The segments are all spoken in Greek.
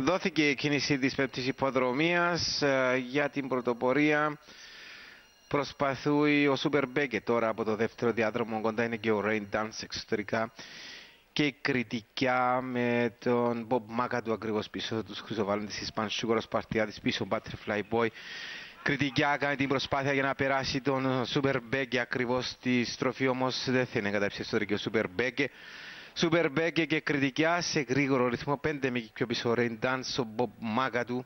Δόθηκε η κίνηση της πέμπτης υποδρομίας ε, για την πρωτοπορία. Προσπαθούει ο Σούπερ Μπέκε τώρα από το δεύτερο διάδρομο κοντά είναι και ο Rain Dance εξωτερικά. Και η κριτικιά με τον Bob Μάκα του ακριβώς πίσω τους Χρυσοβάλλοντες Ισπαν Σούγορος Παρτιάδης πίσω Butterfly Boy. Κριτικιά κάνει την προσπάθεια για να περάσει τον Σούπερ Μπέκε ακριβώς στη στροφή όμως δεν θέλει να καταψήσει στο ο Σούπερ Μπέκε Σούπερ Μπέκε και Κρητικιά σε γρήγορο ρυθμό. Πέντε με πιο πίσω Rain Dance, ο Μπομπ Μάκατου,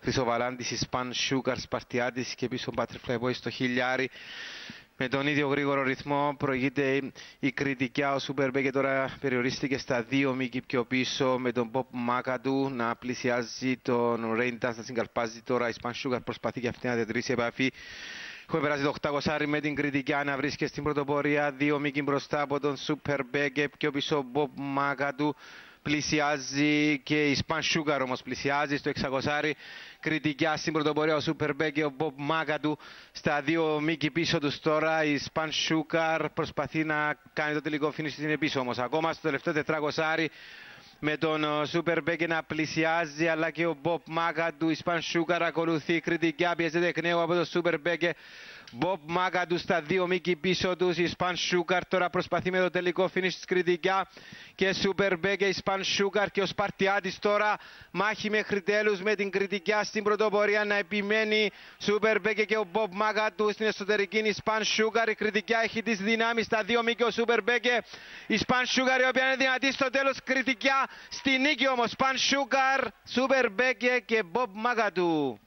Χρυσοβαλάντης, Ισπαν Σούκαρ, Σπαρτιάτης και πίσω Butterfly Boy στο χιλιάρι. Με τον ίδιο γρήγορο ρυθμό προηγείται η Κρητικιά. Ο Σούπερ Μπέκε τώρα περιορίστηκε στα δύο μήκη πιο πίσω με τον Μπομπ Μάκατου να πλησιάζει τον Rain Dance να συγκαλπάζει τώρα. Ισπαν Σούκαρ προσπαθεί και αυτή να διατηρήσει επαφή. Έχουμε περάσει το 800 με την Κρητικιά να βρίσκεται στην πρωτοπορία. Δύο μήκη μπροστά από τον Σούπερ Μπέκε. Πιο πίσω Μπομπ Μάκατου πλησιάζει και η Σπαν Σούκαρ όμως πλησιάζει στο 600 κριτικιά στην πρωτοπορία ο Σούπερ Μπέκε ο Μπομπ Μάκατου στα δύο μήκη πίσω τους τώρα η Σπαν Σούκαρ προσπαθεί να κάνει το τελικό φίνι στην πίσω όμως ακόμα στο τελευταίο 400 με τον Σούπερ Μπέκε να πλησιάζει αλλά και ο Μπομπ Μάκα του Ισπαν Σούκαρ ακολουθεί κριτικά πιέζεται εκ νέου από τον Σούπερ Μπέκε Μπομπ Μάκα του στα δύο μήκη πίσω τους Ισπαν Σούκαρ τώρα προσπαθεί με το τελικό φίνις της κριτικά και Σούπερ Μπέκε Ισπαν Σούκαρ και ο Σπαρτιάτης τώρα μάχη μέχρι τέλους με την κριτικά στην πρωτοπορία να επιμένει Σούπερ Μπέκε και ο Μπομπ Μάκα του στην εσωτερική. Ισπαν Σούκαρ η κριτικά έχει τις δυνάμεις στα δύο μήκη ο Σούπερ Μπέκε Ισπαν Σούκαρ η οποία είναι δυνατή στο τέλος κριτικά Στη νίκη όμως Παν Σούκαρ, Σούπερ Μπέκε και Μπομπ Μαγατού.